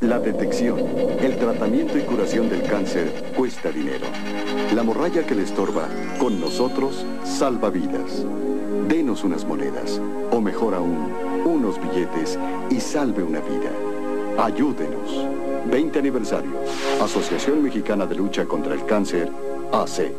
La detección, el tratamiento y curación del cáncer cuesta dinero. La morralla que le estorba, con nosotros, salva vidas. Denos unas monedas, o mejor aún, unos billetes y salve una vida. Ayúdenos. 20 aniversario. Asociación Mexicana de Lucha contra el Cáncer, AC.